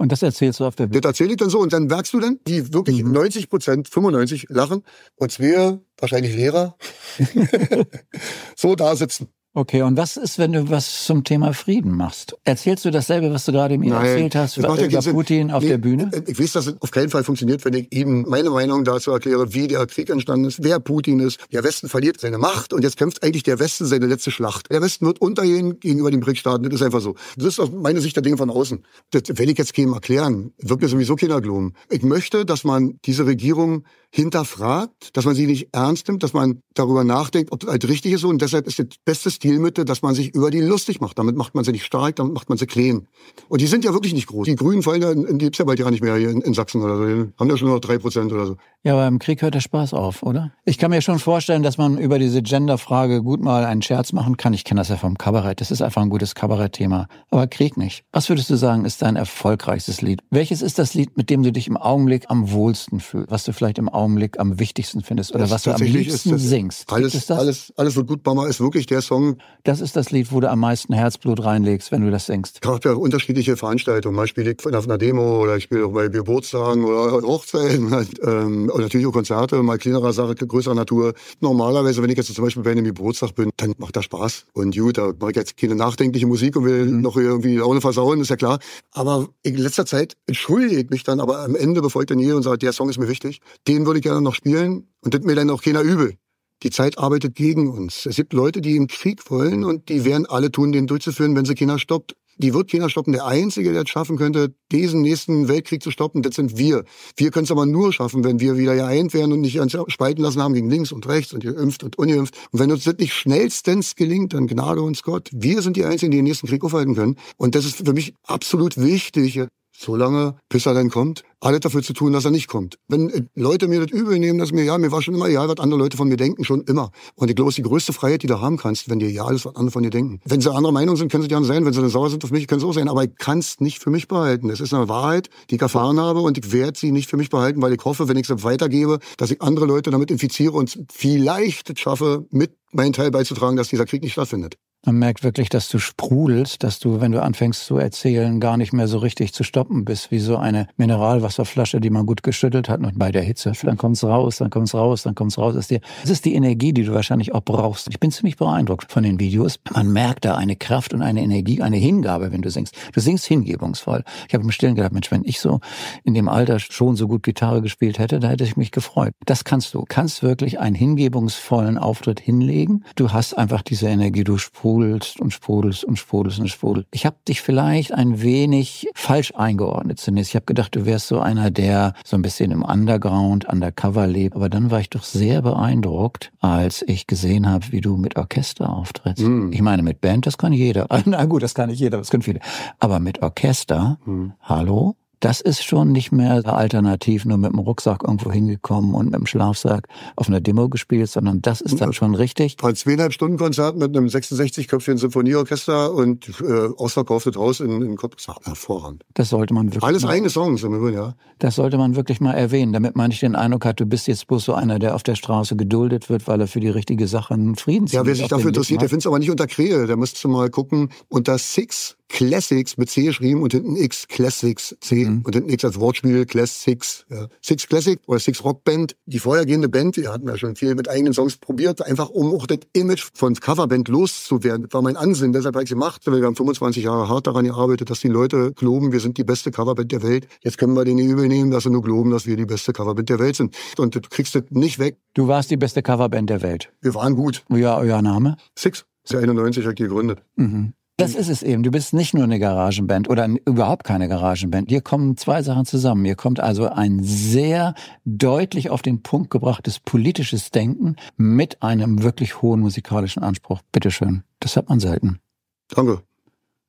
Und das erzählst du auf der Bühne? Das erzähle ich dann so. Und dann merkst du dann, die wirklich mhm. 90 Prozent, 95 lachen. Und wir, wahrscheinlich Lehrer, so da sitzen. Okay, und was ist, wenn du was zum Thema Frieden machst? Erzählst du dasselbe, was du gerade Nein, erzählt hast über, über Putin auf nee, der Bühne? Ich weiß, dass es auf keinen Fall funktioniert, wenn ich ihm meine Meinung dazu erkläre, wie der Krieg entstanden ist, wer Putin ist. Der Westen verliert seine Macht und jetzt kämpft eigentlich der Westen seine letzte Schlacht. Der Westen wird untergehen gegenüber den BRIC-Staaten. Das ist einfach so. Das ist aus meiner Sicht der Dinge von außen. Das will ich jetzt keinem erklären. Wird mir sowieso keiner glauben. Ich möchte, dass man diese Regierung hinterfragt, dass man sie nicht ernst nimmt, dass man darüber nachdenkt, ob das halt richtig ist. Und deshalb ist das beste Stilmittel, dass man sich über die lustig macht. Damit macht man sie nicht stark, damit macht man sie klein. Und die sind ja wirklich nicht groß. Die Grünen fallen ja, die gibt's ja bald ja nicht mehr hier in, in Sachsen oder so. Die haben ja schon noch drei Prozent oder so. Ja, aber im Krieg hört der Spaß auf, oder? Ich kann mir schon vorstellen, dass man über diese Genderfrage gut mal einen Scherz machen kann. Ich kenne das ja vom Kabarett. Das ist einfach ein gutes Kabarettthema. Aber Krieg nicht. Was würdest du sagen, ist dein erfolgreichstes Lied? Welches ist das Lied, mit dem du dich im Augenblick am wohlsten fühlst? Was du vielleicht im Augenblick am wichtigsten findest? Oder das was du am liebsten singst? Alles, alles, alles wird gut, Mama, ist wirklich der Song. Das ist das Lied, wo du am meisten Herzblut reinlegst, wenn du das singst. Ich habe ja unterschiedliche Veranstaltungen. Mal spiele ich auf einer Demo oder ich spiele auch bei Geburtstagen oder Hochzeiten. Ähm, und natürlich auch Konzerte, mal kleinerer Sache, größerer Natur. Normalerweise, wenn ich jetzt zum Beispiel bei einem Geburtstag bin, dann macht das Spaß. Und gut, da mache ich jetzt keine nachdenkliche Musik und will mhm. noch irgendwie Laune versauen, ist ja klar. Aber in letzter Zeit entschuldige ich mich dann aber am Ende, bevor ich dann und sage, der Song ist mir wichtig, den würde ich gerne noch spielen und das mir dann auch keiner übel. Die Zeit arbeitet gegen uns. Es gibt Leute, die im Krieg wollen und die werden alle tun, den durchzuführen, wenn sie keiner stoppt. Die wird keiner stoppen. Der Einzige, der es schaffen könnte, diesen nächsten Weltkrieg zu stoppen, das sind wir. Wir können es aber nur schaffen, wenn wir wieder geeint werden und nicht uns spalten lassen haben gegen links und rechts und geimpft und ungeimpft. Und wenn uns das nicht schnellstens gelingt, dann gnade uns Gott. Wir sind die Einzigen, die den nächsten Krieg aufhalten können. Und das ist für mich absolut wichtig solange bis er dann kommt, alles dafür zu tun, dass er nicht kommt. Wenn äh, Leute mir das übel nehmen, dass mir, ja, mir war schon immer egal, was andere Leute von mir denken, schon immer. Und ich glaube, es ist die größte Freiheit, die du haben kannst, wenn dir ja alles, was andere von dir denken. Wenn sie anderer Meinung sind, können sie gerne sein. Wenn sie dann sauer sind auf mich, können sie auch sein. Aber ich kann es nicht für mich behalten. Es ist eine Wahrheit, die ich erfahren habe und ich werde sie nicht für mich behalten, weil ich hoffe, wenn ich sie weitergebe, dass ich andere Leute damit infiziere und vielleicht schaffe, mit meinen Teil beizutragen, dass dieser Krieg nicht stattfindet. Man merkt wirklich, dass du sprudelst, dass du, wenn du anfängst zu erzählen, gar nicht mehr so richtig zu stoppen bist, wie so eine Mineralwasserflasche, die man gut geschüttelt hat und bei der Hitze. Dann kommt's raus, dann kommt's raus, dann kommt's raus. Das ist, die, das ist die Energie, die du wahrscheinlich auch brauchst. Ich bin ziemlich beeindruckt von den Videos. Man merkt da eine Kraft und eine Energie, eine Hingabe, wenn du singst. Du singst hingebungsvoll. Ich habe im Stillen gedacht, Mensch, wenn ich so in dem Alter schon so gut Gitarre gespielt hätte, da hätte ich mich gefreut. Das kannst. Du kannst wirklich einen hingebungsvollen Auftritt hinlegen. Du hast einfach diese Energie, du sprudelst sprudelst und sprudelst und sprudelst und sprudelst. Ich habe dich vielleicht ein wenig falsch eingeordnet zunächst. Ich habe gedacht, du wärst so einer, der so ein bisschen im Underground, Undercover lebt. Aber dann war ich doch sehr beeindruckt, als ich gesehen habe, wie du mit Orchester auftrittst. Mm. Ich meine, mit Band, das kann jeder. Na gut, das kann nicht jeder, das können viele. Aber mit Orchester, mm. hallo? Das ist schon nicht mehr alternativ nur mit dem Rucksack irgendwo hingekommen und mit dem Schlafsack auf einer Demo gespielt, sondern das ist dann schon richtig. Ein zweieinhalb Stunden Konzert mit einem 66-köpfigen Symphonieorchester und äh, ausverkauftes Haus in, in Cottbus. Hervorragend. Das sollte man wirklich Alles mal, eigene Songs im Übrigen, ja. Das sollte man wirklich mal erwähnen, damit man nicht den Eindruck hat, du bist jetzt bloß so einer, der auf der Straße geduldet wird, weil er für die richtige Sache einen Frieden Ja, wer sich dafür interessiert, der findet es aber nicht unter Krähe. Der müsste mal gucken unter Six Classics mit C geschrieben und hinten X Classics C mhm. und hinten X als Wortspiel Classics. Ja. Six Classic oder Six Rock Band. Die vorhergehende Band, die hatten ja schon viel mit eigenen Songs probiert, einfach um auch das Image von Coverband loszuwerden. Das war mein Ansinn, deshalb habe ich gemacht. Wir haben 25 Jahre hart daran gearbeitet, dass die Leute glauben, wir sind die beste Coverband der Welt. Jetzt können wir denen übel nehmen, dass sie nur glauben, dass wir die beste Coverband der Welt sind. Und du kriegst das nicht weg. Du warst die beste Coverband der Welt. Wir waren gut. Ja, euer Name? Six. Das ist ja 91 hat gegründet. Mhm. Das ist es eben. Du bist nicht nur eine Garagenband oder überhaupt keine Garagenband. Hier kommen zwei Sachen zusammen. Hier kommt also ein sehr deutlich auf den Punkt gebrachtes politisches Denken mit einem wirklich hohen musikalischen Anspruch. Bitteschön. Das hat man selten. Danke.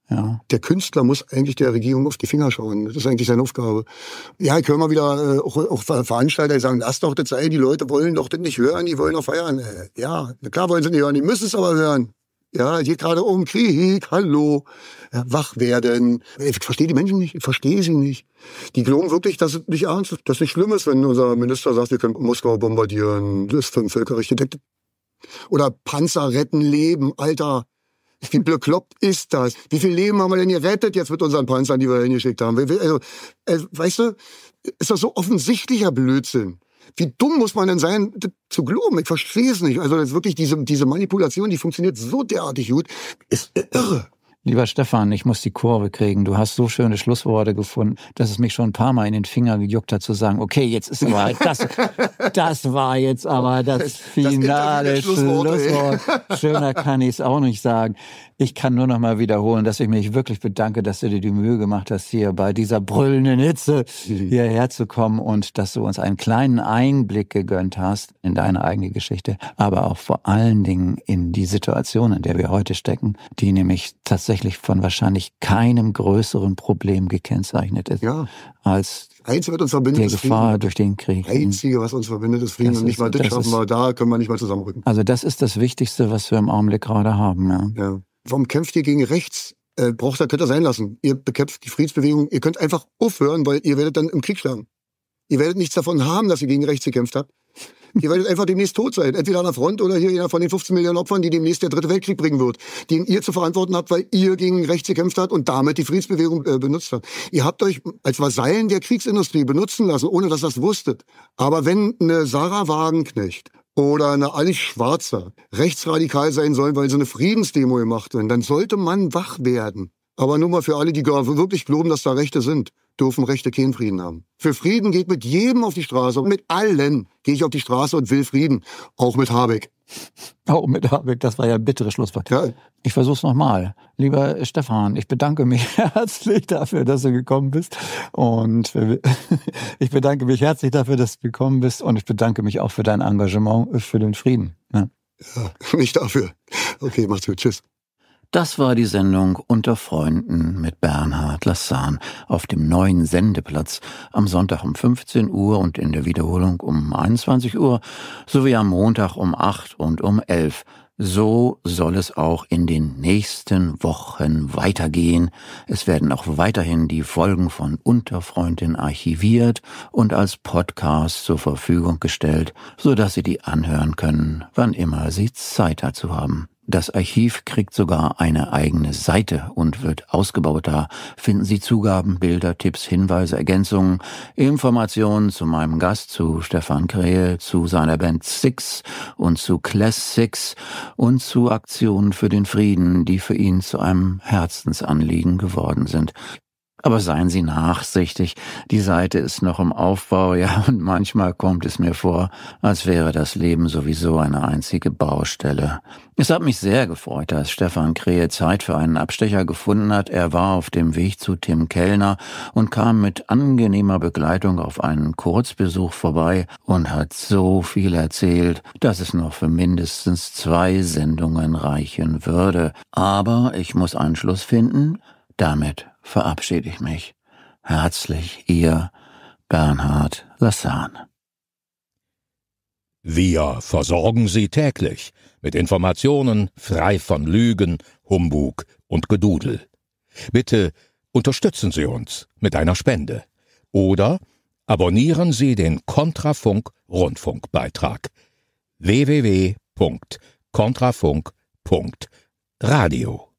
Ja. Der Künstler muss eigentlich der Regierung auf die Finger schauen. Das ist eigentlich seine Aufgabe. Ja, ich höre mal wieder äh, auch, auch Veranstalter, die sagen, lass doch das sein, die Leute wollen doch das nicht hören, die wollen doch feiern. Äh, ja, klar wollen sie nicht hören, die müssen es aber hören. Ja, geht gerade um Krieg, hallo, ja, wach werden. Ich verstehe die Menschen nicht, ich verstehe sie nicht. Die glauben wirklich, dass es nicht ernst ist, dass es nicht schlimm ist, wenn unser Minister sagt, wir können Moskau bombardieren, das ist für ein Völkerrecht gedeckt. Oder Panzer retten Leben, Alter. Wie bekloppt ist das? Wie viel Leben haben wir denn gerettet jetzt mit unseren Panzern, die wir hingeschickt haben? Also, also, weißt du, ist das so offensichtlicher Blödsinn. Wie dumm muss man denn sein, zu glauben? Ich verstehe es nicht. Also das ist wirklich diese, diese Manipulation, die funktioniert so derartig gut, ist irre. Lieber Stefan, ich muss die Kurve kriegen. Du hast so schöne Schlussworte gefunden, dass es mich schon ein paar Mal in den Finger gejuckt hat zu sagen, okay, jetzt ist aber das, das war jetzt aber das finale das Schlusswort. Schöner kann ich es auch nicht sagen. Ich kann nur noch mal wiederholen, dass ich mich wirklich bedanke, dass du dir die Mühe gemacht hast, hier bei dieser brüllenden Hitze hierher zu kommen und dass du uns einen kleinen Einblick gegönnt hast in deine eigene Geschichte, aber auch vor allen Dingen in die Situation, in der wir heute stecken, die nämlich tatsächlich von wahrscheinlich keinem größeren Problem gekennzeichnet ist, ja. als Einzige, was uns verbindet, die Gefahr Frieden. durch den Krieg. Einzige, was uns verbindet, ist Frieden. Das und nicht ist, mal das schaffen wir, da können wir nicht mal zusammenrücken. Also das ist das Wichtigste, was wir im Augenblick gerade haben. Ja. ja. Warum kämpft ihr gegen rechts? Äh, braucht ihr, könnt ihr sein lassen. Ihr bekämpft die Friedensbewegung. Ihr könnt einfach aufhören, weil ihr werdet dann im Krieg sterben. Ihr werdet nichts davon haben, dass ihr gegen rechts gekämpft habt. Ihr werdet einfach demnächst tot sein. Entweder an der Front oder hier einer von den 15 Millionen Opfern, die demnächst der dritte Weltkrieg bringen wird. Den ihr zu verantworten habt, weil ihr gegen rechts gekämpft habt und damit die Friedensbewegung äh, benutzt habt. Ihr habt euch als Vasallen der Kriegsindustrie benutzen lassen, ohne dass ihr das wusstet. Aber wenn eine Sarah Wagenknecht oder eine Alice Schwarzer rechtsradikal sein sollen, weil sie eine Friedensdemo gemacht haben, dann sollte man wach werden. Aber nur mal für alle, die wirklich glauben, dass da Rechte sind, dürfen Rechte keinen Frieden haben. Für Frieden geht mit jedem auf die Straße. Mit allen gehe ich auf die Straße und will Frieden. Auch mit Habeck. Auch mit Habeck, das war ja ein bitteres Schlusswort. Ja. Ich versuch's nochmal. Lieber Stefan, ich bedanke mich herzlich dafür, dass du gekommen bist. Und ich bedanke mich herzlich dafür, dass du gekommen bist. Und ich bedanke mich auch für dein Engagement für den Frieden. Ja, ja nicht dafür. Okay, mach's gut. Tschüss. Das war die Sendung Unter Freunden mit Bernhard Lassan auf dem neuen Sendeplatz am Sonntag um 15 Uhr und in der Wiederholung um 21 Uhr sowie am Montag um 8 und um 11 so soll es auch in den nächsten Wochen weitergehen. Es werden auch weiterhin die Folgen von Unterfreundin archiviert und als Podcast zur Verfügung gestellt, so dass Sie die anhören können, wann immer Sie Zeit dazu haben. Das Archiv kriegt sogar eine eigene Seite und wird ausgebaut. Da finden Sie Zugaben, Bilder, Tipps, Hinweise, Ergänzungen, Informationen zu meinem Gast, zu Stefan Krehl, zu seiner Band Six und zu Classics und zu Aktionen für den Frieden, die für ihn zu einem Herzensanliegen geworden sind. Aber seien Sie nachsichtig, die Seite ist noch im Aufbau, ja, und manchmal kommt es mir vor, als wäre das Leben sowieso eine einzige Baustelle. Es hat mich sehr gefreut, dass Stefan Krehe Zeit für einen Abstecher gefunden hat. Er war auf dem Weg zu Tim Kellner und kam mit angenehmer Begleitung auf einen Kurzbesuch vorbei und hat so viel erzählt, dass es noch für mindestens zwei Sendungen reichen würde. Aber ich muss einen Schluss finden. Damit verabschiede ich mich. Herzlich Ihr Bernhard Lassan. Wir versorgen Sie täglich mit Informationen frei von Lügen, Humbug und Gedudel. Bitte unterstützen Sie uns mit einer Spende oder abonnieren Sie den Kontrafunk Rundfunkbeitrag www.kontrafunk.radio